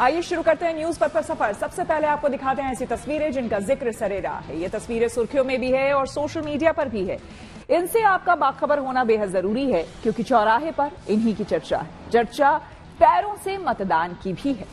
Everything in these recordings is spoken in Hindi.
आइए शुरू करते हैं न्यूज़ पर, पर सफ़र। सबसे पहले आपको दिखाते हैं ऐसी तस्वीरें जिनका ज़िक्र सरेरा है। ये तस्वीरें सुर्खियों में भी है और सोशल मीडिया पर भी है। इनसे आपका बाखबर होना बेहद ज़रूरी है क्योंकि चौराहे पर इन्हीं की चर्चा है। चर्चा पैरों से मतदान की भी है।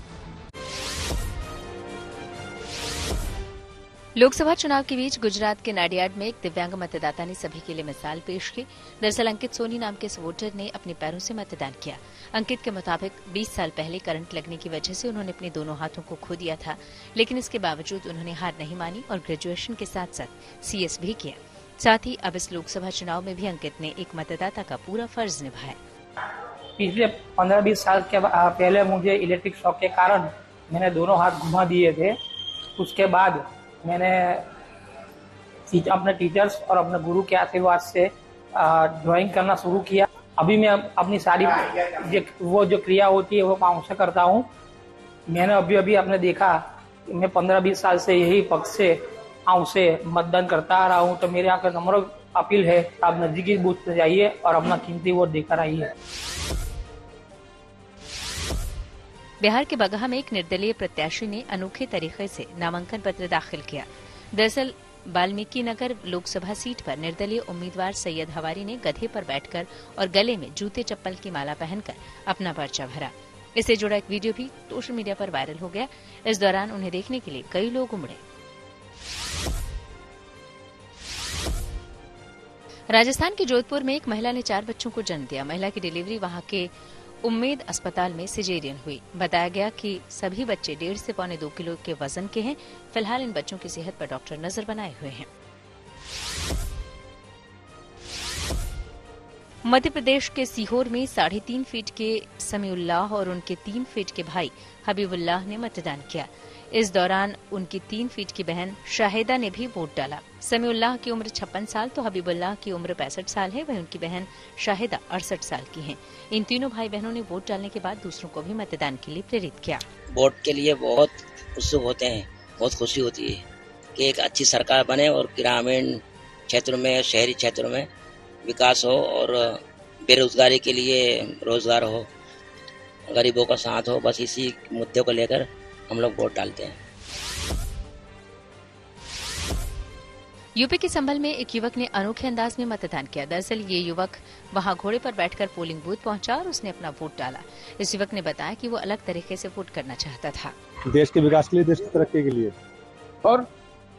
लोकसभा चुनाव के बीच गुजरात के नाडियाड में एक दिव्यांग मतदाता ने सभी के लिए मिसाल पेश की। दरअसल अंकित सोनी नाम के इस वोटर ने अपने पैरों से मतदान किया। अंकित के मुताबिक 20 साल पहले करंट लगने की वजह से उन्होंने अपने दोनों हाथों को खो दिया था, लेकिन इसके बावजूद उन्होंने हार नहीं मानी और ग्रेजुएशन के साथ साथ सीएस भी किया। साथ ही अब इस लोकसभा चुनाव में भी अंकित ने एक मतदाता का पूरा फ़र्ज़ निभाया। पिछले पंद्रह बीस साल के पहले मुझे इलेक्ट्रिक शॉक के कारण मैंने दोनों हाथ घुमा दिए थे। उसके बाद मैंने अपने टीचर्स और अपने गुरु के आशीर्वाद से ड्राइंग करना शुरू किया। अभी मैं अपनी सारी जो, वो जो क्रिया होती है, वो पाँव से करता हूँ। मैंने अभी अभी आपने देखा मैं पंद्रह बीस साल से यही पक्ष से पाँव से मतदान करता आ रहा हूँ। तो मेरे यहाँ का नम्र अपील है, आप नजदीकी बूथ पे जाइए और अपना कीमती वोट देकर आइए। बिहार के बगहा में एक निर्दलीय प्रत्याशी ने अनोखे तरीके से नामांकन पत्र दाखिल किया। दरअसल, वाल्मीकि नगर लोकसभा सीट पर निर्दलीय उम्मीदवार सैयद हवारी ने गधे पर बैठकर और गले में जूते चप्पल की माला पहनकर अपना पर्चा भरा। इससे जुड़ा एक वीडियो भी सोशल मीडिया पर वायरल हो गया। इस दौरान उन्हें देखने के लिए कई लोग उमड़े। राजस्थान के जोधपुर में एक महिला ने चार बच्चों को जन्म दिया। महिला की डिलीवरी वहाँ के उम्मेद अस्पताल में सिजेरियन हुई। बताया गया कि सभी बच्चे डेढ़ से पौने दो किलो के वज़न के हैं। फ़िलहाल इन बच्चों की सेहत पर डॉक्टर नज़र बनाए हुए हैं। मध्य प्रदेश के सीहोर में साढ़े तीन फीट के समीउल्लाह और उनके तीन फीट के भाई हबीबुल्लाह ने मतदान किया। इस दौरान उनकी तीन फीट की बहन शाहिदा ने भी वोट डाला। समीउल्लाह की उम्र छप्पन साल तो हबीबुल्लाह की उम्र पैंसठ साल है। वही उनकी बहन शाहिदा अड़सठ साल की हैं। इन तीनों भाई बहनों ने वोट डालने के बाद दूसरों को भी मतदान के लिए प्रेरित किया। वोट के लिए बहुत उत्सुक होते हैं, बहुत खुशी होती है कि एक अच्छी सरकार बने और ग्रामीण क्षेत्र में, शहरी क्षेत्र में विकास हो और बेरोजगारी के लिए रोज़गार हो, गरीबों का साथ हो। बस इसी मुद्दे को लेकर हम लोग वोट डालते हैं। यूपी के संभल में एक युवक ने अनोखे अंदाज में मतदान किया। दरअसल ये युवक वहाँ घोड़े पर बैठकर पोलिंग बूथ पहुँचा और उसने अपना वोट डाला। इस युवक ने बताया कि वो अलग तरीके से वोट करना चाहता था। देश के विकास के लिए देश की तरक्की के लिए। और?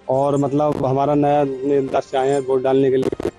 और मतलब हमारा नया नेता आए हैं वोट डालने के लिए।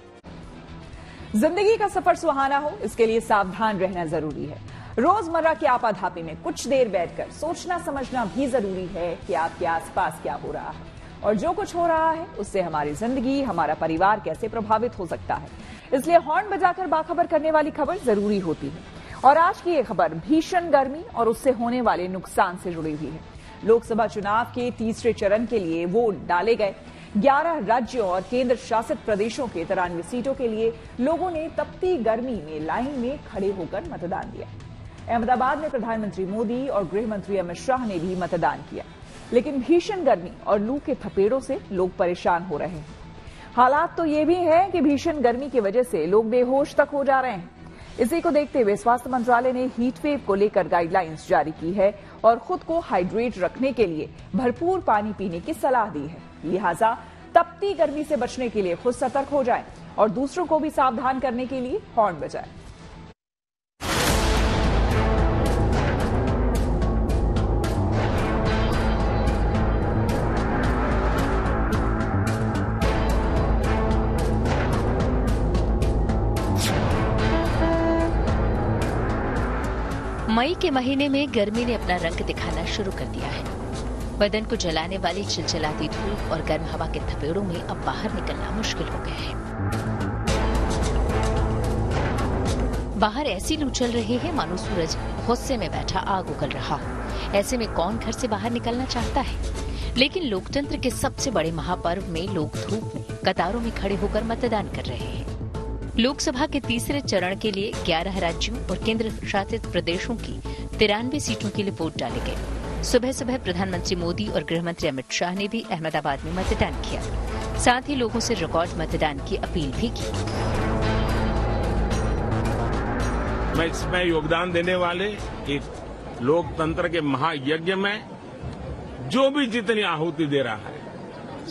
ज़िंदगी का सफ़र सुहाना हो इसके लिए सावधान रहना ज़रूरी है। रोज़मर्रा की आपाधापी में कुछ देर बैठकर सोचना समझना भी ज़रूरी है कि आपके आसपास क्या हो रहा है। और जो कुछ हो रहा है, उससे हमारी ज़िंदगी, हमारा परिवार कैसे प्रभावित हो सकता है। इसलिए हॉर्न बजाकर बाखबर करने वाली खबर ज़रूरी होती है। और आज की ये खबर भीषण गर्मी और उससे होने वाले नुकसान से जुड़ी हुई है। लोकसभा चुनाव के तीसरे चरण के लिए वोट डाले गए। 11 राज्यों और केंद्र शासित प्रदेशों के तिरानवे सीटों के लिए लोगों ने तपती गर्मी में लाइन में खड़े होकर मतदान दिया। अहमदाबाद में प्रधानमंत्री मोदी और गृह मंत्री अमित शाह ने भी मतदान किया। लेकिन भीषण गर्मी और लू के थपेड़ों से लोग परेशान हो रहे हैं। हालात तो ये भी है कि भीषण गर्मी की वजह से लोग बेहोश तक हो जा रहे हैं। इसी को देखते हुए स्वास्थ्य मंत्रालय ने हीट वेव को लेकर गाइडलाइंस जारी की है और खुद को हाइड्रेट रखने के लिए भरपूर पानी पीने की सलाह दी है। लिहाजा तपती गर्मी से बचने के लिए खुद सतर्क हो जाए और दूसरों को भी सावधान करने के लिए हॉर्न बजाए। मई के महीने में गर्मी ने अपना रंग दिखाना शुरू कर दिया है। बदन को जलाने वाली चिलचिलाती धूप और गर्म हवा के थपेड़ों में अब बाहर निकलना मुश्किल हो गया है। बाहर ऐसी लू चल रही है, मानो सूरज गुस्से में बैठा आग उगल रहा। ऐसे में कौन घर से बाहर निकलना चाहता है? लेकिन लोकतंत्र के सबसे बड़े महापर्व में लोग धूप में, कतारों में खड़े होकर मतदान कर रहे हैं। लोकसभा के तीसरे चरण के लिए 11 राज्यों और केंद्र शासित प्रदेशों की तिरानवे सीटों के लिए वोट डाले गए सुबह सुबह प्रधानमंत्री मोदी और गृह मंत्री अमित शाह ने भी अहमदाबाद में मतदान किया। साथ ही लोगों से रिकॉर्ड मतदान की अपील भी की। मैं इसमें योगदान देने वाले एक लोकतंत्र के महायज्ञ में जो भी जितनी आहुति दे रहा है,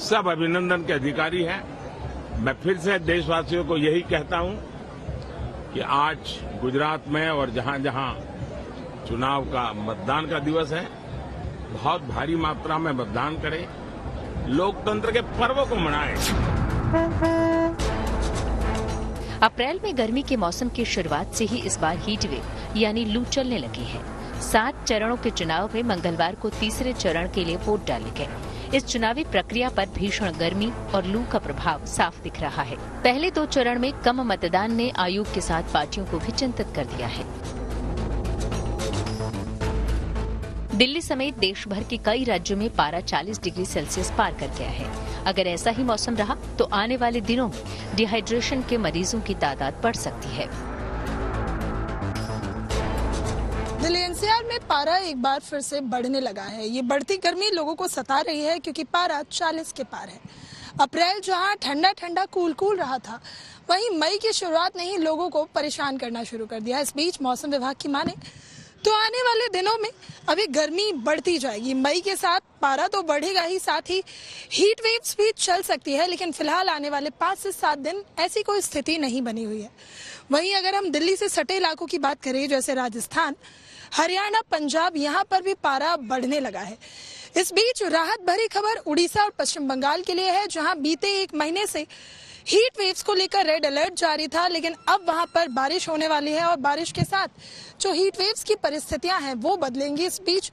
सब अभिनंदन के अधिकारी हैं। मैं फिर से देशवासियों को यही कहता हूँ कि आज गुजरात में और जहाँ जहाँ चुनाव का मतदान का दिवस है, बहुत भारी मात्रा में मतदान करें, लोकतंत्र के पर्व को मनाएँ। अप्रैल में गर्मी के मौसम की शुरुआत से ही इस बार हीट वेव यानी लू चलने लगी है। सात चरणों के चुनाव में मंगलवार को तीसरे चरण के लिए वोट डाले गए। इस चुनावी प्रक्रिया पर भीषण गर्मी और लू का प्रभाव साफ़ दिख रहा है। पहले दो चरण में कम मतदान ने आयोग के साथ पार्टियों को भी चिंतित कर दिया है। दिल्ली समेत देश भर के कई राज्यों में पारा 40 डिग्री सेल्सियस पार कर गया है। अगर ऐसा ही मौसम रहा तो आने वाले दिनों में डिहाइड्रेशन के मरीजों की तादाद बढ़ सकती है। दिल्ली एनसीआर में पारा एक बार फिर से बढ़ने लगा है। ये बढ़ती गर्मी लोगों को सता रही है क्योंकि पारा 40 के पार है। अप्रैल, जहाँ ठंडा ठंडा कूल कूल रहा था, वहीं मई की शुरुआत ने ही लोगों को परेशान करना शुरू कर दिया। इस बीच मौसम विभाग की माने तो आने वाले दिनों में अभी गर्मी बढ़ती जाएगी। मई के साथ पारा तो बढ़ेगा ही, साथ ही हीट वेव्स भी चल सकती है, लेकिन फ़िलहाल आने वाले पाँच से सात दिन ऐसी कोई स्थिति नहीं बनी हुई है। वहीं अगर हम दिल्ली से सटे इलाकों की बात करें, जैसे राजस्थान हरियाणा, पंजाब यहाँ पर भी पारा बढ़ने लगा है। इस बीच राहत भरी खबर उड़ीसा और पश्चिम बंगाल के लिए है, जहाँ बीते एक महीने से हीट वेव्स को लेकर रेड अलर्ट जारी था, लेकिन अब वहाँ पर बारिश होने वाली है और बारिश के साथ जो हीट वेव्स की परिस्थितियाँ हैं, वो बदलेंगी। इस बीच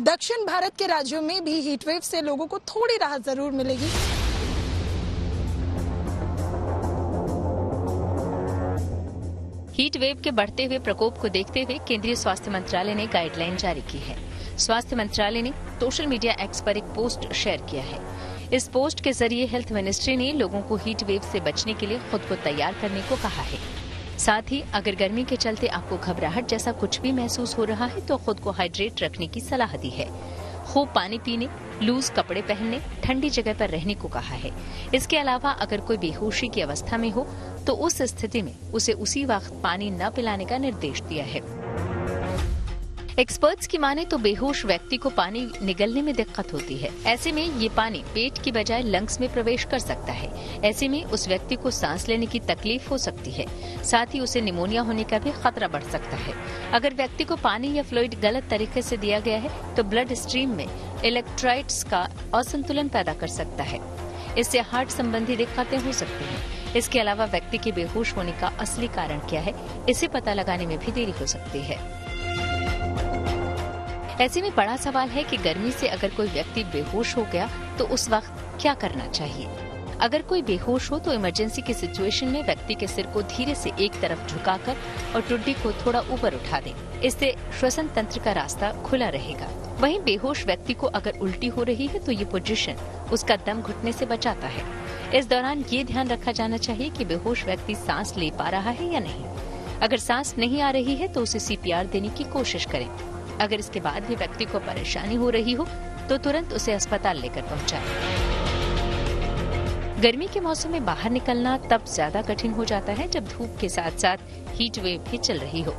दक्षिण भारत के राज्यों में भी हीट वेव से लोगों को थोड़ी राहत ज़रूर मिलेगी। हीट वेव के बढ़ते हुए प्रकोप को देखते हुए केंद्रीय स्वास्थ्य मंत्रालय ने गाइडलाइन जारी की है। स्वास्थ्य मंत्रालय ने सोशल मीडिया एक्स पर एक पोस्ट शेयर किया है। इस पोस्ट के ज़रिए हेल्थ मिनिस्ट्री ने लोगों को हीट वेव से बचने के लिए खुद को तैयार करने को कहा है। साथ ही, अगर गर्मी के चलते आपको घबराहट जैसा कुछ भी महसूस हो रहा है तो खुद को हाइड्रेट रखने की सलाह दी है। खूब पानी पीने लूज कपड़े पहनने, ठंडी जगह पर रहने को कहा है। इसके अलावा अगर कोई बेहोशी की अवस्था में हो तो उस स्थिति में उसे उसी वक्त पानी न पिलाने का निर्देश दिया है। एक्सपर्ट्स की माने तो बेहोश व्यक्ति को पानी निगलने में दिक्कत होती है। ऐसे में ये पानी पेट की बजाय लंग्स में प्रवेश कर सकता है। ऐसे में उस व्यक्ति को सांस लेने की तकलीफ़ हो सकती है। साथ ही उसे निमोनिया होने का भी खतरा बढ़ सकता है। अगर व्यक्ति को पानी या फ्लूइड गलत तरीके से दिया गया है तो ब्लड स्ट्रीम में इलेक्ट्राइट्स का असंतुलन पैदा कर सकता है। इससे हार्ट संबंधी दिक्कतें हो सकती हैं। इसके अलावा व्यक्ति के बेहोश होने का असली कारण क्या है, इसे पता लगाने में भी देरी हो सकती है। ऐसे में बड़ा सवाल है कि गर्मी से अगर कोई व्यक्ति बेहोश हो गया तो उस वक्त क्या करना चाहिए? अगर कोई बेहोश हो तो इमरजेंसी की सिचुएशन में व्यक्ति के सिर को धीरे से एक तरफ़ झुकाकर और टुड्डी को थोड़ा ऊपर उठा दें। इससे श्वसन तंत्र का रास्ता खुला रहेगा। वहीं बेहोश व्यक्ति को अगर उल्टी हो रही है तो ये पोजीशन उसका दम घुटने से बचाता है। इस दौरान ये ध्यान रखा जाना चाहिए कि बेहोश व्यक्ति सांस ले पा रहा है या नहीं। अगर सांस नहीं आ रही है तो उसे सीपीआर देने की कोशिश करें। अगर इसके बाद भी व्यक्ति को परेशानी हो रही हो तो तुरंत उसे अस्पताल लेकर पहुंचाएँ। गर्मी के मौसम में बाहर निकलना तब ज़्यादा कठिन हो जाता है जब धूप के साथ साथ हीट वेव भी चल रही हो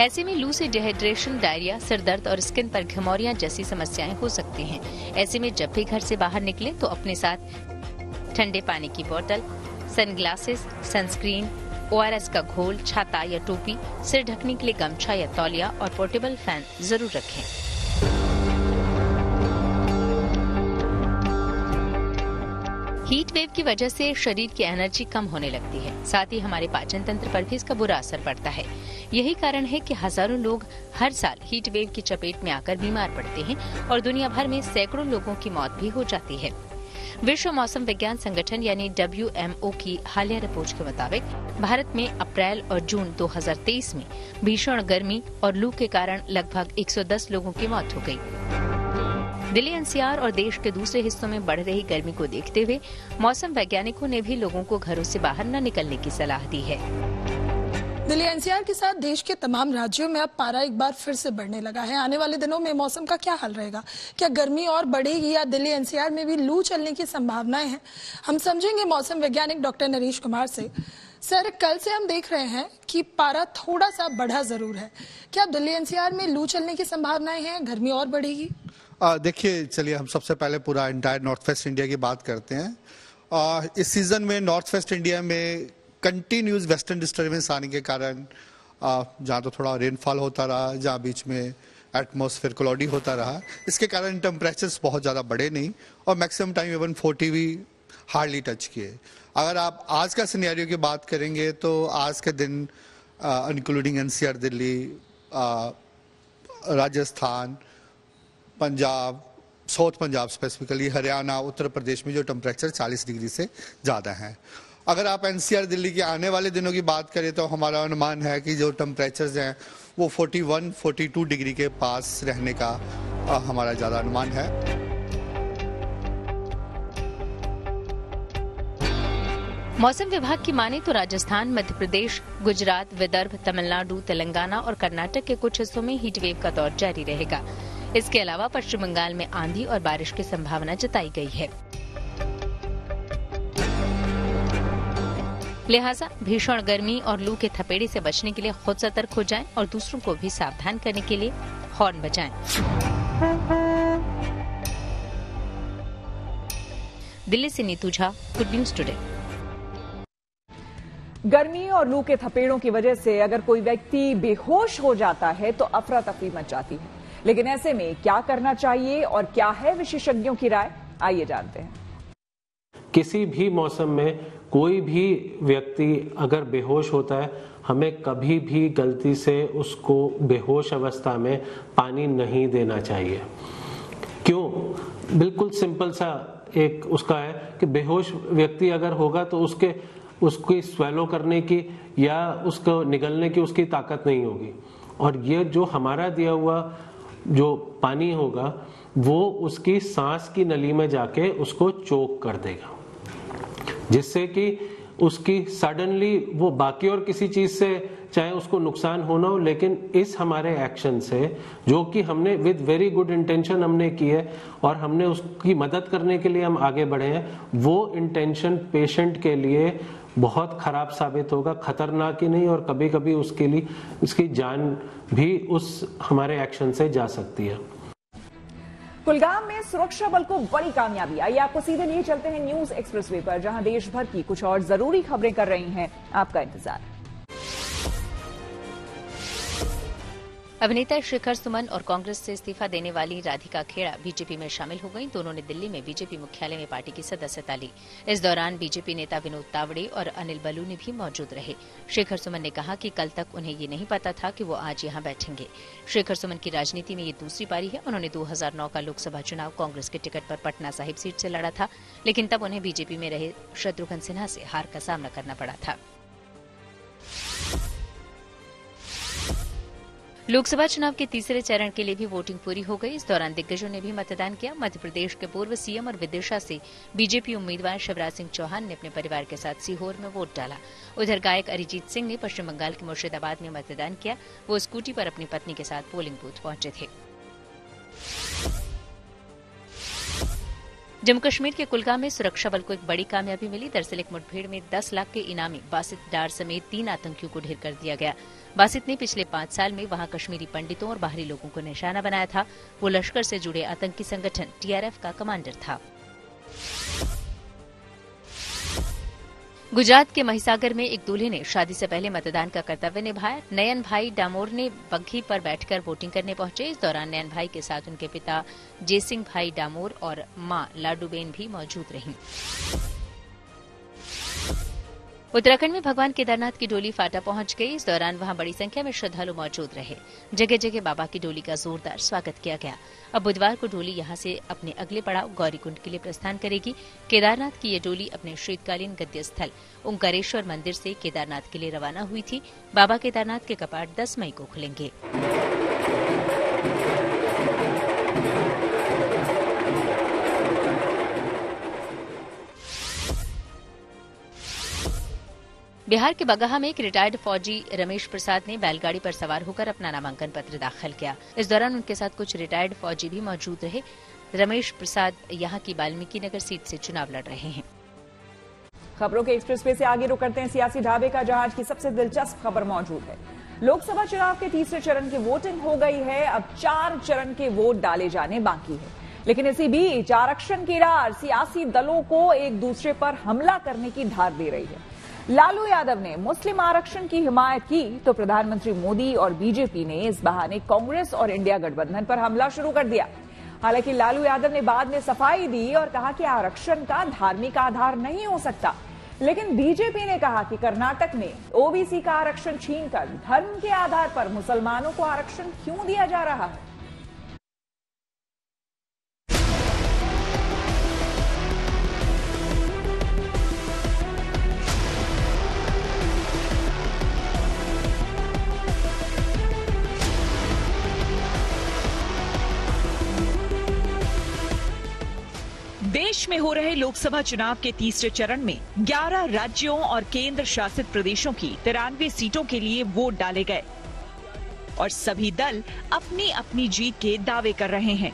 ऐसे में लू से डिहाइड्रेशन डायरिया सिर दर्द और स्किन पर घमौरिया जैसी समस्याएँ हो सकती हैं ऐसे में जब भी घर से बाहर निकले तो अपने साथ ठंडे पानी की बोतल सनग्लासेस सनस्क्रीन ORS का घोल, छाता या टोपी, सिर ढकने के लिए गमछा या तौलिया और पोर्टेबल फ़ैन ज़रूर रखें। हीट वेव की वजह से शरीर की एनर्जी कम होने लगती है। साथ ही हमारे पाचन तंत्र पर भी इसका बुरा असर पड़ता है। यही कारण है कि हज़ारों लोग हर साल हीट वेव की चपेट में आकर बीमार पड़ते हैं और दुनिया भर में सैकड़ों लोगों की मौत भी हो जाती है। विश्व मौसम विज्ञान संगठन यानी डब्ल्यू की हालिया रिपोर्ट के मुताबिक, भारत में अप्रैल और जून 2023 में भीषण गर्मी और लू के कारण लगभग 110 लोगों की मौत हो गई। दिल्ली, एनसीआर और देश के दूसरे हिस्सों में बढ़ रही गर्मी को देखते हुए मौसम वैज्ञानिकों ने भी लोगों को घरों से बाहर न निकलने की सलाह दी है दिल्ली एनसीआर के साथ देश के तमाम राज्यों में अब पारा एक बार फिर से बढ़ने लगा है। आने वाले दिनों में मौसम का क्या हाल रहेगा? क्या गर्मी और बढ़ेगी या दिल्ली एनसीआर में भी लू चलने की संभावनाएँ हैं? हम समझेंगे मौसम वैज्ञानिक डॉक्टर नरेश कुमार से। सर कल से हम देख रहे हैं कि पारा थोड़ा सा बढ़ा ज़रूर है। क्या दिल्ली एनसीआर में लू चलने की संभावनाएँ हैं? गर्मी और बढ़ेगी? देखिए चलिए हम सबसे पहले पूरा इंटायर नॉर्थ वेस्ट इंडिया की बात करते हैं। आ, इस सीज़न में नॉर्थ वेस्ट इंडिया में कंटिन्यूस वेस्टर्न डिस्टर्बेंस आने के कारण जहाँ तो थोड़ा रेनफॉल होता रहा, जहाँ बीच में एटमोसफेयर क्लॉडी होता रहा, इसके कारण टेम्परेचर्स बहुत ज़्यादा बढ़े नहीं और मैक्सिमम टाइम इवन फोर्टी भी हार्डली टच किए। अगर आप आज का सिनेरियो की बात करेंगे तो आज के दिन including NCR Delhi Rajasthan, Punjab south Punjab specifically Haryana, Uttar Pradesh में जो टेम्परेचर 40 डिग्री से ज़्यादा है। अगर आप एनसीआर दिल्ली के आने वाले दिनों की बात करें तो हमारा अनुमान है कि जो टेम्परेचर्स हैं वो 41, 42 डिग्री के पास रहने का हमारा ज़्यादा अनुमान है। मौसम विभाग की माने तो राजस्थान मध्य प्रदेश गुजरात विदर्भ तमिलनाडु तेलंगाना और कर्नाटक के कुछ हिस्सों में हीट वेव का दौर जारी रहेगा। इसके अलावा पश्चिम बंगाल में आंधी और बारिश की संभावना जताई गई है। लिहाजा भीषण गर्मी और लू के थपेड़े से बचने के लिए खुद सतर्क हो जाएँ और दूसरों को भी सावधान करने के लिए हॉर्न बजाएँ। दिल्ली से Neetu Jha good news today गर्मी और लू के थपेड़ों की वजह से अगर कोई व्यक्ति बेहोश हो जाता है तो अफरा तफरी मच जाती है। लेकिन ऐसे में क्या करना चाहिए और क्या है विशेषज्ञों की राय? आइए जानते हैं। किसी भी मौसम में कोई भी व्यक्ति अगर बेहोश होता है, हमें कभी भी गलती से उसको बेहोश अवस्था में पानी नहीं देना चाहिए। क्यों? बिल्कुल सिंपल सा एक उसका है कि बेहोश व्यक्ति अगर होगा तो उसके, उसकी स्वेलो करने की या उसको निगलने की उसकी ताकत नहीं होगी। और ये जो हमारा दिया हुआ जो पानी होगा, वो उसकी सांस की नली में जाके उसको चोक कर देगा। जिससे कि उसकी सडनली वो बाकी और किसी चीज़ से चाहे उसको नुकसान होना हो, लेकिन इस हमारे एक्शन से, जो कि हमने विद वेरी गुड इंटेंशन हमने की है और हमने उसकी मदद करने के लिए हम आगे बढ़े हैं, वो इंटेंशन पेशेंट के लिए बहुत खराब साबित होगा, खतरनाक ही नहीं और कभी कभी उसके लिए, उसकी जान भी उस हमारे एक्शन से जा सकती है। कुलगाम में सुरक्षा बल को बड़ी कामयाबी आई। आपको सीधे लिए चलते हैं न्यूज़ एक्सप्रेसवे पर, जहाँ देश भर की कुछ और ज़रूरी खबरें कर रही हैं। आपका इंतज़ार। अभिनेता शिखर सुमन और कांग्रेस से इस्तीफा देने वाली राधिका खेड़ा बीजेपी में शामिल हो गईं। दोनों ने दिल्ली में बीजेपी मुख्यालय में पार्टी की सदस्यता ली। इस दौरान बीजेपी नेता विनोद तावड़े और अनिल बलूनी भी मौजूद रहे। शेखर सुमन ने कहा कि कल तक उन्हें ये नहीं पता था कि वो आज यहाँ बैठेंगे। शेखर सुमन की राजनीति में ये दूसरी पारी है। उन्होंने दो हज़ार नौ का लोकसभा चुनाव कांग्रेस के टिकट पर पटना साहिब सीट से लड़ा था, लेकिन तब उन्हें बीजेपी में रहे शत्रुघ्न सिन्हा से हार का सामना करना पड़ा था। लोकसभा चुनाव के तीसरे चरण के लिए भी वोटिंग पूरी हो गई। इस दौरान दिग्गजों ने भी मतदान किया। मध्य प्रदेश के पूर्व सीएम और विदिशा से बीजेपी उम्मीदवार शिवराज सिंह चौहान ने अपने परिवार के साथ सीहोर में वोट डाला। उधर गायक अरिजीत सिंह ने पश्चिम बंगाल के मुर्शिदाबाद में मतदान किया। वो स्कूटी पर अपनी पत्नी के साथ पोलिंग बूथ पहुँचे थे। जम्मू कश्मीर के कुलगाम में सुरक्षा बल को एक बड़ी कामयाबी मिली। दरअसल एक मुठभेड़ में 10 लाख के इनामी बासित डार समेत तीन आतंकियों को ढेर कर दिया गया। बासित ने पिछले पाँच साल में वहाँ कश्मीरी पंडितों और बाहरी लोगों को निशाना बनाया था। वो लश्कर से जुड़े आतंकी संगठन, टीआरएफ का कमांडर था। गुजरात के महिसागर में एक दूल्हे ने शादी से पहले मतदान का कर्तव्य निभाया। नयन भाई डामोर ने बग्घी पर बैठकर वोटिंग करने पहुँचे। इस दौरान नयन भाई के साथ उनके पिता जयसिंह भाई डामोर और माँ लाडूबेन भी मौजूद रहीं। उत्तराखंड में भगवान केदारनाथ की डोली फाटा पहुँच गई। इस दौरान वहाँ बड़ी संख्या में श्रद्धालु मौजूद रहे। जगह जगह बाबा की डोली का जोरदार स्वागत किया गया। अब बुधवार को डोली यहाँ से अपने अगले पड़ाव गौरीकुंड के लिए प्रस्थान करेगी। केदारनाथ की ये डोली अपने शीतकालीन गद्य स्थल ओंकारेश्वर मंदिर से केदारनाथ के लिए रवाना हुई थी। बाबा केदारनाथ के कपाट दस मई को खुलेंगे। बिहार के बगहा में एक रिटायर्ड फौजी रमेश प्रसाद ने बैलगाड़ी पर सवार होकर अपना नामांकन पत्र दाखिल किया। इस दौरान उनके साथ कुछ रिटायर्ड फौजी भी मौजूद रहे। रमेश प्रसाद यहाँ की वाल्मीकि नगर सीट से चुनाव लड़ रहे हैं। खबरों के एक्सप्रेस वे से आगे रुक करते हैं। सियासी ढाबे का जहाँ आज की सबसे दिलचस्प खबर मौजूद है। लोकसभा चुनाव के तीसरे चरण की वोटिंग हो गई है। अब चार चरण के वोट डाले जाने बाकी है। लेकिन इसी बीच आरक्षण की रार सियासी दलों को एक दूसरे पर हमला करने की धार दे रही है। लालू यादव ने मुस्लिम आरक्षण की हिमायत की तो प्रधानमंत्री मोदी और बीजेपी ने इस बहाने कांग्रेस और इंडिया गठबंधन पर हमला शुरू कर दिया। हालाँकि लालू यादव ने बाद में सफ़ाई दी और कहा कि आरक्षण का धार्मिक आधार नहीं हो सकता। लेकिन बीजेपी ने कहा कि कर्नाटक में ओबीसी का आरक्षण छीनकर धर्म के आधार पर मुसलमानों को आरक्षण क्यों दिया जा रहा है? रहे लोकसभा चुनाव के तीसरे चरण में 11 राज्यों और केंद्र शासित प्रदेशों की तिरानवे सीटों के लिए वोट डाले गए। और सभी दल अपनी अपनी जीत के दावे कर रहे हैं।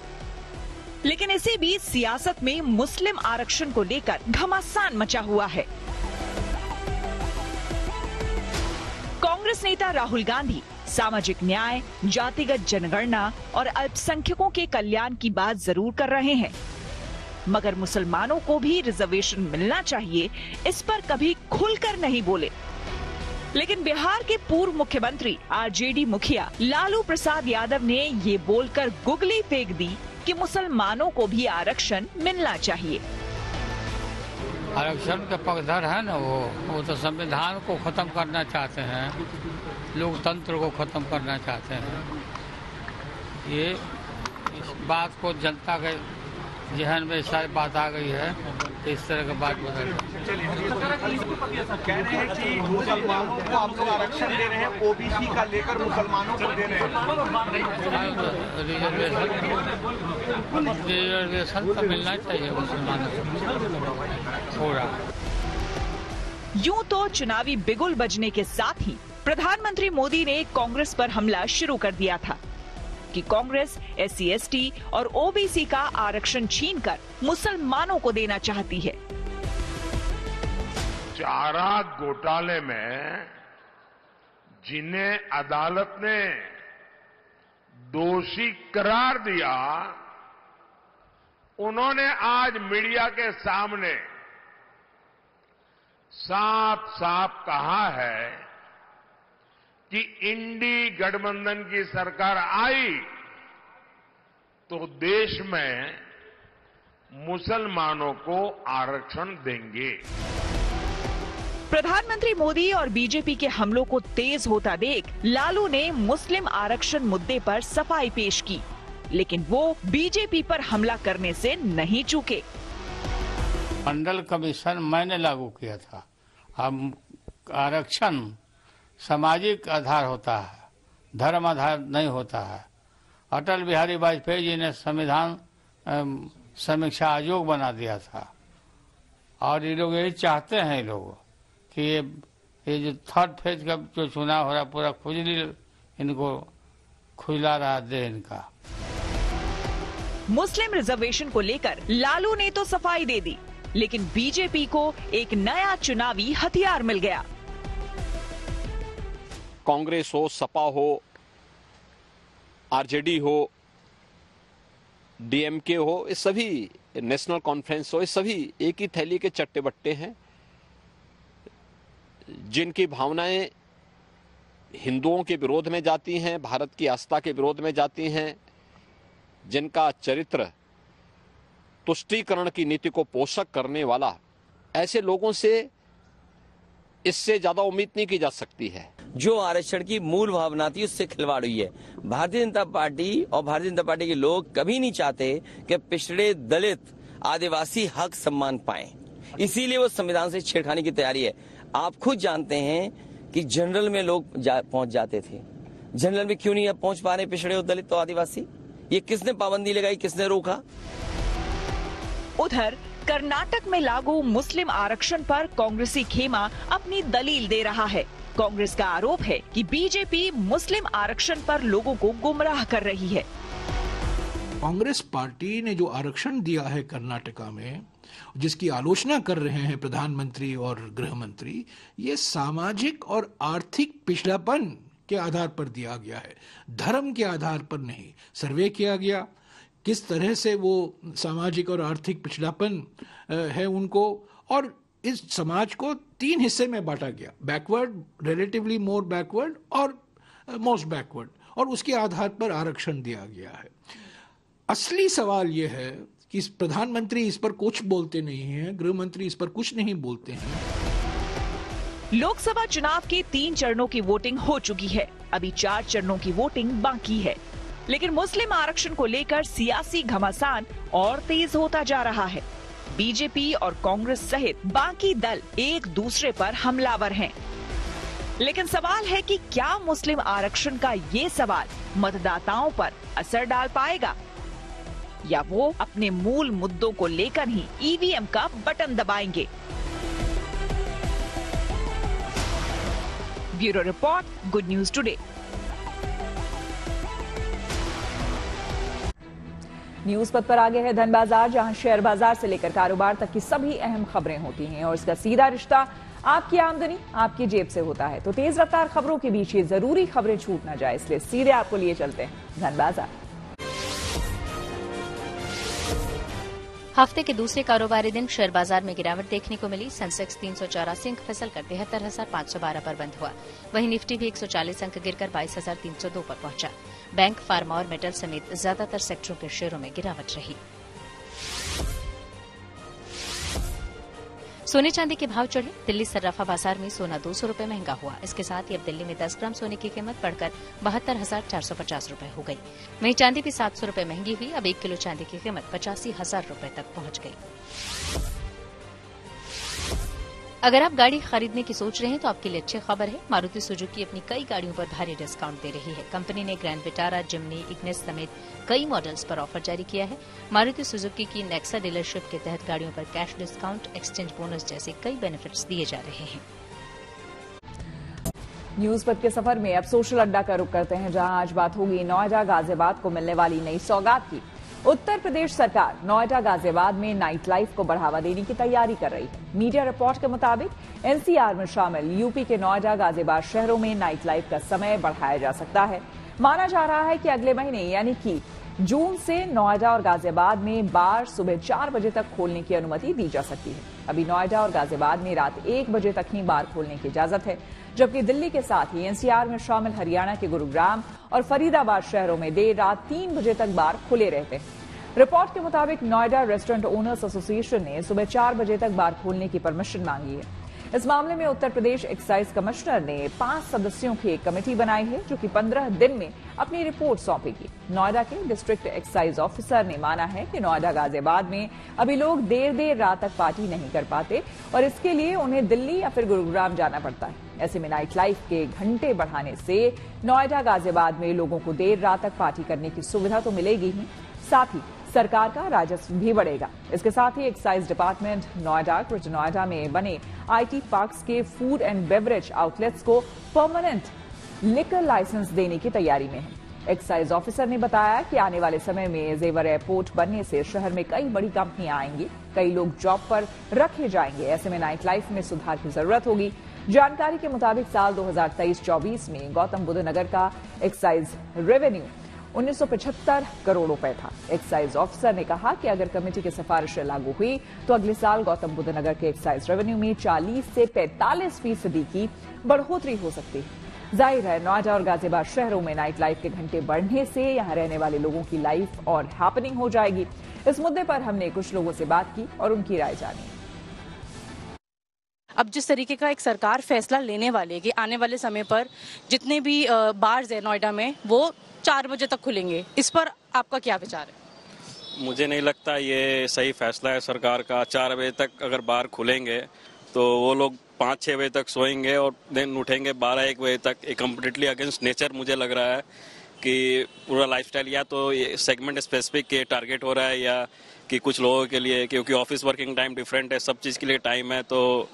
लेकिन इसी बीच सियासत में मुस्लिम आरक्षण को लेकर घमासान मचा हुआ है। कांग्रेस नेता राहुल गांधी, सामाजिक न्याय, जातिगत जनगणना और अल्पसंख्यकों के कल्याण की बात ज़रूर कर रहे हैं। मगर मुसलमानों को भी रिजर्वेशन मिलना चाहिए। इस पर कभी खुलकर नहीं बोले। लेकिन बिहार के पूर्व मुख्यमंत्री आरजेडी मुखिया लालू प्रसाद यादव ने ये बोलकर गुगली फेंक दी कि मुसलमानों को भी आरक्षण मिलना चाहिए। आरक्षण के पक्षधर है ना वो। वो तो संविधान को खत्म करना चाहते हैं। लोकतंत्र को खत्म करना चाहते हैं। ये इस बात को जनता के जहन में सारी बात आ गई है इस तरह का बात कह रहे हैं। मुसलमानों को का रिजर्वेशन रिजर्वेशन तो मिलना चाहिए मुसलमानों को रहा यूँ तो चुनावी बिगुल बजने के साथ ही प्रधानमंत्री मोदी ने कांग्रेस पर हमला शुरू कर दिया था। कि कांग्रेस एस सी और ओबीसी का आरक्षण छीनकर मुसलमानों को देना चाहती है। चारा घोटाले में जिन्हें अदालत ने दोषी करार दिया, उन्होंने आज मीडिया के सामने साफ़ साफ़ कहा है कि इंडी गठबंधन की सरकार आई तो देश में मुसलमानों को आरक्षण देंगे। प्रधानमंत्री मोदी और बीजेपी के हमलों को तेज होता देख लालू ने मुस्लिम आरक्षण मुद्दे पर सफ़ाई पेश की लेकिन वो बीजेपी पर हमला करने से नहीं चूके। मंडल कमीशन मैंने लागू किया था। हम आरक्षण सामाजिक आधार होता है, धर्म आधार नहीं होता है। अटल बिहारी वाजपेयी जी ने संविधान समीक्षा आयोग बना दिया था। और ये लोग यही चाहते हैं ये लोग कि ये ये जो थर्ड फ़ेज़ का जो चुनाव हो रहा, पूरा खुजली, इनको खुजला रहा दे इनका। मुस्लिम रिजर्वेशन को लेकर लालू ने तो सफ़ाई दे दी, लेकिन बीजेपी को एक नया चुनावी हथियार मिल गया। कांग्रेस हो, सपा हो, आरजेडी हो, डीएमके हो, ये सभी नेशनल कॉन्फ्रेंस हो, ये सभी एक ही थैली के चट्टे बट्टे हैं, जिनकी भावनाएँ हिंदुओं के विरोध में जाती हैं, भारत की आस्था के विरोध में जाती हैं, जिनका चरित्र तुष्टीकरण की नीति को पोषक करने वाला, ऐसे लोगों से इससे ज़्यादा उम्मीद नहीं की जा सकती है। जो आरक्षण की मूल भावना थी उससे खिलवाड़ हुई है। भारतीय जनता पार्टी और भारतीय जनता पार्टी के लोग कभी नहीं चाहते कि पिछड़े दलित आदिवासी हक सम्मान पाए। इसीलिए वो संविधान से छेड़खानी की तैयारी है। आप खुद जानते हैं कि जनरल में लोग जा, पहुँच जाते थे। जनरल में क्यों नहीं अब पहुँच पा रहे पिछड़े और दलित तो आदिवासी? ये किसने पाबंदी लगाई किसने रोका? उधर कर्नाटक में लागू मुस्लिम आरक्षण पर कांग्रेसी खेमा अपनी दलील दे रहा है। कांग्रेस का आरोप है कि बीजेपी मुस्लिम आरक्षण पर लोगों को गुमराह कर रही है। कांग्रेस पार्टी ने जो आरक्षण दिया है कर्नाटका में, जिसकी आलोचना कर रहे हैं प्रधानमंत्री और गृह मंत्री ये सामाजिक और आर्थिक पिछड़ापन के आधार पर दिया गया है। धर्म के आधार पर नहीं, सर्वे किया गया। किस तरह से वो सामाजिक और आर्थिक पिछड़ापन है उनको और इस समाज को तीन हिस्से में बांटा गया बैकवर्ड रिलेटिवली मोर बैकवर्ड और मोस्ट बैकवर्ड और उसके आधार पर आरक्षण दिया गया है। असली सवाल यह है कि प्रधानमंत्री इस पर कुछ बोलते नहीं हैं गृह मंत्री इस पर कुछ नहीं बोलते हैं। लोकसभा चुनाव के तीन चरणों की वोटिंग हो चुकी है। अभी चार चरणों की वोटिंग बाकी है। लेकिन मुस्लिम आरक्षण को लेकर सियासी घमासान और तेज होता जा रहा है। बीजेपी और कांग्रेस सहित बाकी दल एक दूसरे पर हमलावर हैं। लेकिन सवाल है कि क्या मुस्लिम आरक्षण का ये सवाल मतदाताओं पर असर डाल पाएगा? या वो अपने मूल मुद्दों को लेकर ही ईवीएम का button दबाएँगे? Bureau report, good news today. News पद पर आगे है धन बाज़ार, जहाँ शेयर बाज़ार से लेकर कारोबार तक की सभी अहम खबरें होती हैं और इसका सीधा रिश्ता आपकी आमदनी आपकी जेब से होता है। तो तेज रफ्तार खबरों के बीच ये ज़रूरी खबरें छूट ना जाए, इसलिए सीधे आपको लिए चलते हैं धन बाज़ार। हफ़्ते के दूसरे कारोबारी दिन शेयर बाज़ार में गिरावट देखने को मिली। सेंसेक्स तीन सौ चौरासी अंक फिसल कर तिहत्तर हज़ार पाँच सौ बारह पर बंद हुआ। वहीं निफ्टी भी एक सौ चालीस अंक गिरकर बाईस हज़ार तीन सौ दो पर पहुँचा। बैंक, फार्मा और मेटल समेत ज़्यादातर सेक्टरों के शेयरों में गिरावट रही। सोने चांदी के भाव चढ़े। दिल्ली सर्राफा बाज़ार में सोना दो सौ रुपये महँगा हुआ। इसके साथ ही अब दिल्ली में दस ग्राम सोने की कीमत बढ़कर बहत्तर हज़ार चार सौ पचास रुपये हो गई। वहीं चांदी भी सात सौ रुपये महँगी हुई। अब एक किलो चांदी की कीमत पचासी हज़ार रुपये तक पहुँच गई। अगर आप गाड़ी खरीदने की सोच रहे हैं तो आपके लिए अच्छी खबर है। मारुति सुजुकी अपनी कई गाड़ियों पर भारी डिस्काउंट दे रही है। कंपनी ने ग्रैंड विटारा जिमनी इग्नेस समेत कई मॉडल्स पर ऑफ़र जारी किया है। मारुति सुजुकी की नेक्सा डीलरशिप के तहत गाड़ियों पर कैश डिस्काउंट एक्सचेंज बोनस जैसे कई बेनिफिट्स दिए जा रहे हैं। न्यूज़ पद के सफ़र में अब सोशल अड्डा का रुख करते हैं, जहाँ आज बात होगी नोएडा गाजियाबाद को मिलने वाली नई सौगात की। उत्तर प्रदेश सरकार नोएडा गाजियाबाद में नाइट लाइफ को बढ़ावा देने की तैयारी कर रही है। मीडिया रिपोर्ट के मुताबिक, एनसीआर में शामिल, यूपी के नोएडा गाजियाबाद शहरों में नाइट लाइफ का समय बढ़ाया जा सकता है। माना जा रहा है कि अगले महीने, यानी कि जून से नोएडा और गाजियाबाद में बार सुबह चार बजे तक खोलने की अनुमति दी जा सकती है। अभी नोएडा और गाजियाबाद में रात एक बजे तक ही बार खोलने की इजाज़त है। जबकि दिल्ली के साथ ही एनसीआर में शामिल हरियाणा के गुरुग्राम और फरीदाबाद शहरों में देर रात तीन बजे तक बार खुले रहते हैं। रिपोर्ट के मुताबिक नोएडा रेस्टोरेंट ओनर्स एसोसिएशन ने सुबह चार बजे तक बार खोलने की परमिशन मांगी है। इस मामले में उत्तर प्रदेश एक्साइज कमिश्नर ने पाँच सदस्यों की एक कमेटी बनाई है, जो कि पंद्रह दिन में अपनी रिपोर्ट सौंपेगी। नोएडा के डिस्ट्रिक्ट एक्साइज ऑफिसर ने माना है कि नोएडा गाजियाबाद में अभी लोग देर देर रात तक पार्टी नहीं कर पाते और इसके लिए उन्हें दिल्ली या फिर गुरुग्राम जाना पड़ता है। ऐसे में नाइट लाइफ के घंटे बढ़ाने से नोएडा, गाजियाबाद में लोगों को देर रात तक पार्टी करने की सुविधा तो मिलेगी ही। साथ ही सरकार का राजस्व भी बढ़ेगा। इसके साथ ही excise department Noida greater Noida में बने आईटी पार्क्स के फ़ूड एंड बेवरेज आउटलेट्स को परमानेंट लिकर लाइसेंस देने की तैयारी में है। एक्साइज ऑफिसर ने बताया कि आने वाले समय में जेवर एयरपोर्ट बनने से शहर में कई बड़ी कंपनियाँ आएँगी। कई लोग जॉब पर रखे जाएँगे। ऐसे में नाइट लाइफ में सुधार की ज़रूरत होगी। जानकारी के मुताबिक साल 2023-24 में गौतम बुद्ध नगर का एक्साइज रेवेन्यू 1975 करोड़ रुपए था। एक्साइज ऑफिसर ने कहा कि अगर कमेटी की सिफारिशें लागू हुई तो अगले साल गौतम बुद्ध नगर के एक्साइज रेवेन्यू में 40 से 45 फ़ीसदी की बढ़ोतरी हो सकती है। ज़ाहिर है, नोएडा और गाजियाबाद शहरों में नाइट लाइफ के घंटे बढ़ने से यहाँ रहने वाले लोगों की लाइफ और हैपनिंग हो जाएगी। इस मुद्दे पर हमने कुछ लोगों से बात की और उनकी राय जानी। अब जिस तरीके का एक सरकार फैसला लेने वाली कि आने वाले समय पर जितने भी बार्स है नोएडा में, वो चार बजे तक खुलेंगे। इस पर आपका क्या विचार है? मुझे नहीं लगता ये सही फैसला है सरकार का। चार बजे तक अगर बार खुलेंगे तो वो लोग पाँच छः बजे तक सोएँगे और दिन उठेंगे बारह एक बजे तक। ये कम्प्लीटली अगेंस्ट नेचर मुझे लग रहा है कि पूरा लाइफस्टाइल या तो ये सेगमेंट स्पेसिफिक के टारगेट हो रहा है, या कि कुछ लोगों के लिए, क्योंकि ऑफ़िस वर्किंग टाइम डिफरेंट है, सब चीज़ के लिए टाइम है तो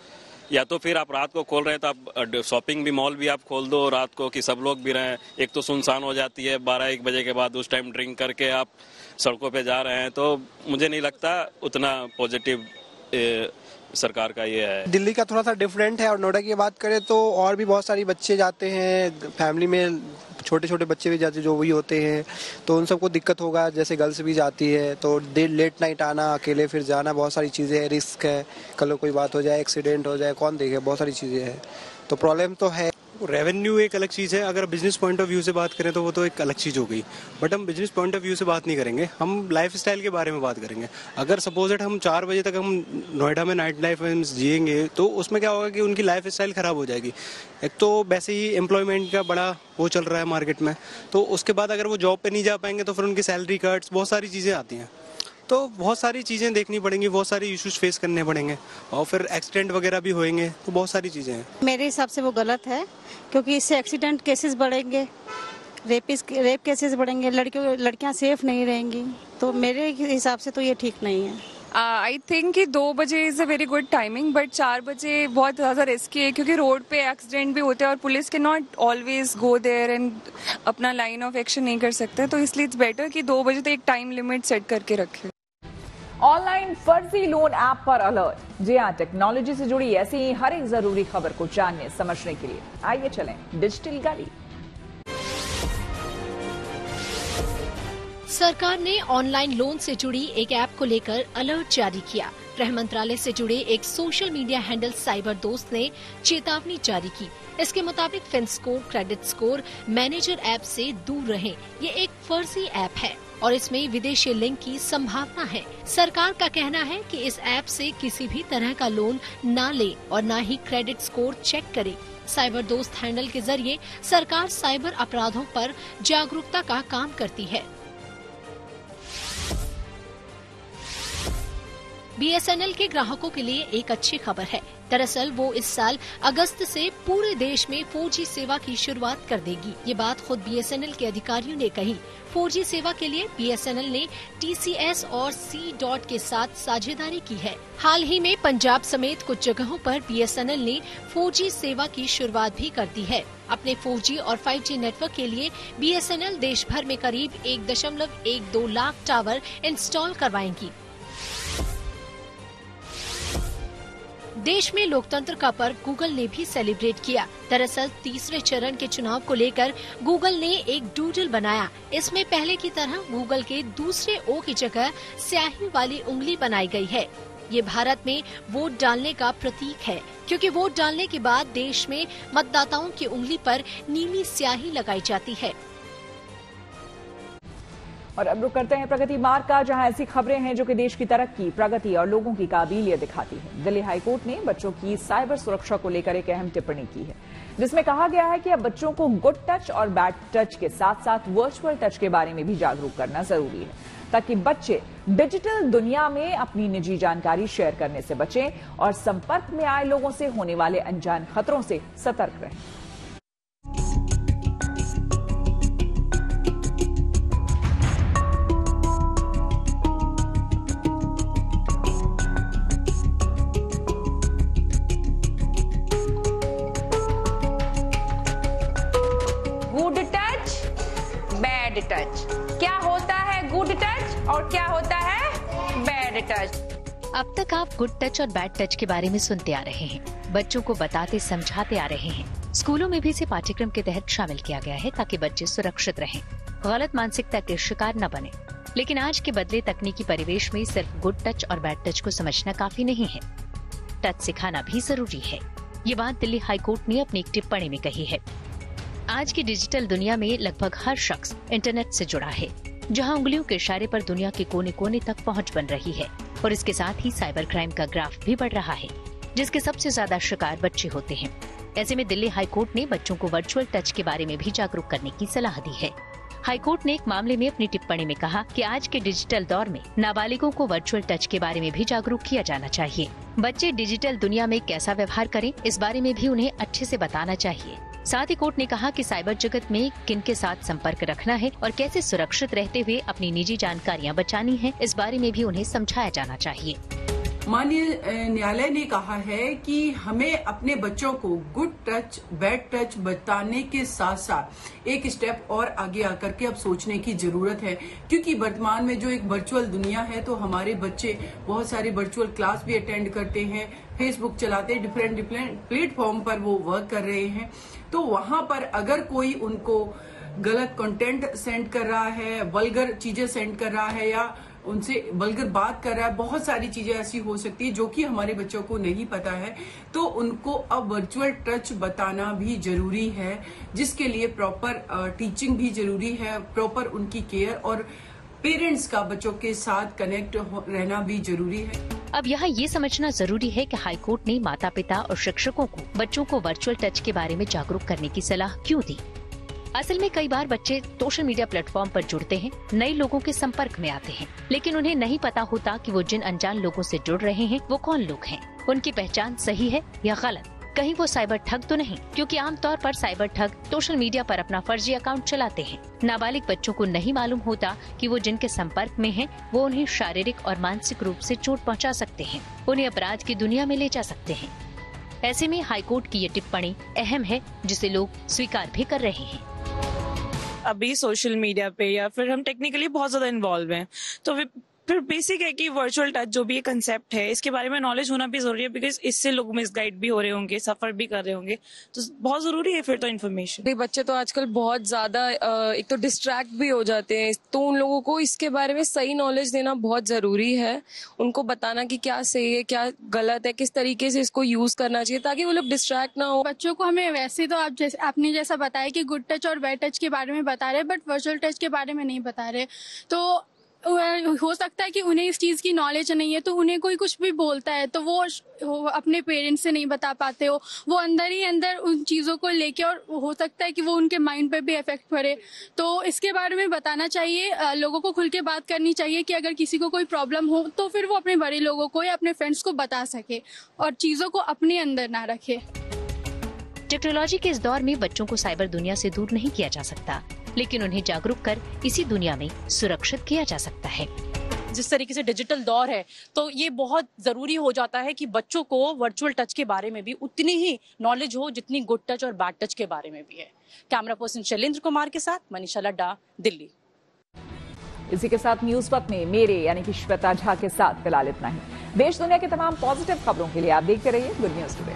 या तो फिर आप रात को खोल रहे हैं तो आप शॉपिंग भी मॉल भी आप खोल दो रात को कि सब लोग भी रहें। एक तो सुनसान हो जाती है, बारह एक बजे के बाद उस टाइम ड्रिंक करके आप सड़कों पे जा रहे हैं तो मुझे नहीं लगता उतना पॉजिटिव सरकार का ये है। दिल्ली का थोड़ा सा डिफरेंट है और नोएडा की बात करें तो और भी बहुत सारी बच्चे जाते हैं फैमिली में छोटे छोटे बच्चे भी जाते जो भी होते हैं तो उन सबको दिक्कत होगा। जैसे गर्ल्स भी जाती है तो देर लेट नाइट आना, अकेले फिर जाना, बहुत सारी चीज़ें हैं रिस्क है। कल कोई बात हो जाए एक्सीडेंट हो जाए, कौन देखे? बहुत सारी चीज़ें हैं। तो प्रॉब्लम तो है। रेवेन्यू एक अलग चीज़ है। अगर बिज़नेस पॉइंट ऑफ़ व्यू से बात करें तो वो तो एक अलग चीज़ हो गई। बट हम बिज़नेस पॉइंट ऑफ़ व्यू से बात नहीं करेंगे। हम लाइफ स्टाइल के बारे में बात करेंगे। अगर सपोज़ इट हम चार बजे तक हम नोएडा में नाइट लाइफ जिएँगे तो उसमें क्या होगा कि उनकी लाइफ स्टाइल ख़राब हो जाएगी। एक तो वैसे ही एम्प्लॉयमेंट का बड़ा वो चल रहा है मार्केट में। तो उसके बाद अगर वो जॉब पर नहीं जा पाएँगे तो फिर उनकी सैलरी कट्स बहुत सारी चीज़ें आती हैं। तो बहुत सारी चीज़ें देखनी पड़ेंगी बहुत सारे इश्यूज़ फेस करने पड़ेंगे और फिर एक्सीडेंट वगैरह भी होएँगे तो बहुत सारी चीज़ें हैं। मेरे हिसाब से वो गलत है क्योंकि इससे एक्सीडेंट केसेस बढ़ेंगे रेपिस रेप केसेस बढ़ेंगे लड़कियों लड़कियाँ सेफ़ नहीं रहेंगी तो मेरे हिसाब से तो ये ठीक नहीं है। आई थिंक कि दो बजे is a very good timing but चार बजे बहुत ज़्यादा रिस्की है क्योंकि रोड पे एक्सीडेंट भी होते हैं और पुलिस के not always go there and अपना लाइन ऑफ़ एक्शन नहीं कर सकते तो इसलिए इट्स बेटर कि दो बजे तक एक टाइम लिमिट सेट करके रखें। ऑनलाइन फर्जी लोन ऐप पर अलर्ट। जी हाँ टेक्नोलॉजी से जुड़ी ऐसी ही हर एक ज़रूरी खबर को जानने, समझने के लिए आइए चलें डिजिटल गाड़ी सरकार ने ऑनलाइन लोन से जुड़ी एक ऐप को लेकर अलर्ट जारी किया। गृह मंत्रालय से जुड़े एक सोशल मीडिया हैंडल साइबर दोस्त ने चेतावनी जारी की। इसके मुताबिक fin score, credit score, manager app से दूर रहें। ये एक फर्जी ऐप है। और इसमें विदेशी लिंक की संभावना है। सरकार का कहना है कि इस ऐप से किसी भी तरह का लोन ना ले और ना ही क्रेडिट स्कोर चेक करे। साइबर दोस्त हैंडल के ज़रिए सरकार साइबर अपराधों पर जागरूकता का काम करती है। बीएसएनएल के ग्राहकों के लिए एक अच्छी खबर है। दरअसल वो इस साल अगस्त से पूरे देश में 4G सेवा की शुरुआत कर देगी। ये बात खुद बीएसएनएल के अधिकारियों ने कही। 4G सेवा के लिए बीएसएनएल ने टीसीएस और सी डॉट के साथ साझेदारी की है। हाल ही में पंजाब समेत कुछ जगहों पर बीएसएनएल ने 4G सेवा की शुरुआत भी कर दी है। अपने 4G और 5G नेटवर्क के लिए बीएसएनएल देश भर में करीब एक दशमलव एक दो लाख टावर इंस्टॉल करवाएँगी। देश में लोकतंत्र का पर्व गूगल ने भी सेलिब्रेट किया। दरअसल, तीसरे चरण के चुनाव को लेकर गूगल ने एक डूडल बनाया। इसमें पहले की तरह गूगल के दूसरे ओ की जगह स्याही वाली उंगली बनाई गई है। ये भारत में वोट डालने का प्रतीक है, क्योंकि वोट डालने के बाद देश में मतदाताओं की उंगली पर नीली स्याही लगाई जाती है। और अब रुक करते हैं प्रगति मार्ग का, जहाँ ऐसी खबरें हैं जो कि देश की तरक्की, प्रगति और लोगों की काबिलियत दिखाती है। दिल्ली हाईकोर्ट ने बच्चों की साइबर सुरक्षा को लेकर एक अहम टिप्पणी की है, जिसमें कहा गया है कि अब बच्चों को गुड टच और बैड टच के साथ साथ वर्चुअल टच के बारे में भी जागरूक करना ज़रूरी है, ताकि बच्चे डिजिटल दुनिया में अपनी निजी जानकारी शेयर करने से बचें और संपर्क में आए लोगों से होने वाले अनजान खतरों से सतर्क रहें। टच अब तक आप गुड टच और बैड टच के बारे में सुनते आ रहे हैं। बच्चों को बताते, समझाते आ रहे हैं। स्कूलों में भी इसे पाठ्यक्रम के तहत शामिल किया गया है ताकि बच्चे सुरक्षित रहें। गलत मानसिकता के शिकार न बने। लेकिन आज के बदले तकनीकी परिवेश में सिर्फ़ गुड टच और बैड टच को समझना काफ़ी नहीं है। टच सिखाना भी ज़रूरी है। ये बात दिल्ली हाईकोर्ट ने अपनी एक टिप्पणी में कही है। आज की डिजिटल दुनिया में लगभग हर शख्स इंटरनेट से जुड़ा है। जहाँ उंगलियों के इशारे पर दुनिया के कोने कोने तक पहुँच बन रही है और इसके साथ ही साइबर क्राइम का ग्राफ भी बढ़ रहा है, जिसके सबसे ज़्यादा शिकार बच्चे होते हैं। ऐसे में दिल्ली हाईकोर्ट ने बच्चों को वर्चुअल टच के बारे में भी जागरूक करने की सलाह दी है। हाईकोर्ट ने एक मामले में अपनी टिप्पणी में कहा कि आज के डिजिटल दौर में नाबालिगों को वर्चुअल टच के बारे में भी जागरूक किया जाना चाहिए। बच्चे डिजिटल दुनिया में कैसा व्यवहार करें, इस बारे में भी उन्हें अच्छे से बताना चाहिए। साथ ही कोर्ट ने कहा कि साइबर जगत में किन के साथ संपर्क रखना है और कैसे सुरक्षित रहते हुए अपनी निजी जानकारियाँ बचानी है, इस बारे में भी उन्हें समझाया जाना चाहिए। माननीय न्यायालय ने कहा है कि हमें अपने बच्चों को गुड टच बैड टच बताने के साथ साथ एक स्टेप और आगे आकर के अब सोचने की ज़रूरत है। क्योंकि वर्तमान में जो एक वर्चुअल दुनिया है तो हमारे बच्चे बहुत सारे वर्चुअल क्लास भी अटेंड करते हैं फेसबुक चलाते हैं डिफरेंट डिफरेंट प्लेटफॉर्म पर वो वर्क कर रहे हैं। तो वहाँ पर अगर कोई उनको गलत कंटेंट सेंड कर रहा है वल्गर चीज़ें सेंड कर रहा है या उनसे वल्गर बात कर रहा है। बहुत सारी चीज़ें ऐसी हो सकती है जो कि हमारे बच्चों को नहीं पता है। तो उनको अब वर्चुअल टच बताना भी ज़रूरी है, जिसके लिए प्रॉपर टीचिंग भी ज़रूरी है प्रॉपर उनकी केयर और पेरेंट्स का बच्चों के साथ कनेक्ट रहना भी ज़रूरी है। अब यहाँ ये समझना ज़रूरी है कि हाईकोर्ट ने माता पिता और शिक्षकों को बच्चों को वर्चुअल टच के बारे में जागरूक करने की सलाह क्यों दी? असल में कई बार बच्चे सोशल मीडिया प्लेटफॉर्म पर जुड़ते हैं, नए लोगों के संपर्क में आते हैं। लेकिन उन्हें नहीं पता होता कि वो जिन अनजान लोगों से जुड़ रहे हैं, वो कौन लोग हैं। उनकी पहचान सही है या गलत? कहीं वो साइबर ठग तो नहीं, क्योंकि आमतौर पर साइबर ठग सोशल मीडिया पर अपना फर्जी अकाउंट चलाते हैं। नाबालिग बच्चों को नहीं मालूम होता कि वो जिनके संपर्क में हैं, वो उन्हें शारीरिक और मानसिक रूप से चोट पहुँचा सकते हैं, उन्हें अपराध की दुनिया में ले जा सकते हैं। ऐसे में हाईकोर्ट की ये टिप्पणी अहम है, जिसे लोग स्वीकार भी कर रहे हैं। अभी सोशल मीडिया पे या फिर हम टेक्निकली बहुत ज़्यादा इन्वॉल्व हैं तो फिर बेसिक है कि वर्चुअल टच जो भी ये कंसेप्ट है इसके बारे में नॉलेज होना भी ज़रूरी है बिकॉज़ इससे लोग मिसगाइड भी हो रहे होंगे सफ़र भी कर रहे होंगे। तो बहुत ज़रूरी है फिर तो इन्फॉर्मेशन बच्चे तो आजकल बहुत ज़्यादा एक तो डिस्ट्रैक्ट भी हो जाते हैं। तो उन लोगों को इसके बारे में सही नॉलेज देना बहुत ज़रूरी है। उनको बताना कि क्या सही है क्या गलत है किस तरीके से इसको यूज़ करना चाहिए ताकि वो लोग डिस्ट्रैक्ट ना हो। बच्चों को हमें वैसे तो आप जैसे आपने जैसा बताया कि गुड टच और बैड टच के बारे में बता रहे बट वर्चुअल टच के बारे में नहीं बता रहे। तो हो सकता है कि उन्हें इस चीज़ की नॉलेज नहीं है तो उन्हें कोई कुछ भी बोलता है तो वो अपने पेरेंट्स से नहीं बता पाते हो। वो अंदर ही अंदर उन चीज़ों को लेके और हो सकता है कि वो उनके माइंड पे भी इफ़ेक्ट पड़े। तो इसके बारे में बताना चाहिए लोगों को खुल के बात करनी चाहिए कि अगर किसी को कोई प्रॉब्लम हो तो फिर वो अपने बड़े लोगों को या अपने फ्रेंड्स को बता सके और चीज़ों को अपने अंदर ना रखे। टेक्नोलॉजी के इस दौर में बच्चों को साइबर दुनिया से दूर नहीं किया जा सकता। लेकिन उन्हें जागरूक कर इसी दुनिया में सुरक्षित किया जा सकता है। जिस तरीके से डिजिटल दौर है तो ये बहुत ज़रूरी हो जाता है कि बच्चों को वर्चुअल टच के बारे में भी उतनी ही नॉलेज हो जितनी गुड टच और बैड टच के बारे में भी है। कैमरा पर्सन शैलेंद्र कुमार के साथ मनीषा लड्डा दिल्ली। इसी के साथ न्यूज़ वक्त में मेरे यानी कि श्वेता झा के साथ फ़िलहाल इतना ही। देश दुनिया की तमाम पॉजिटिव खबरों के लिए आप देखते रहिए गुड न्यूज़ टुडे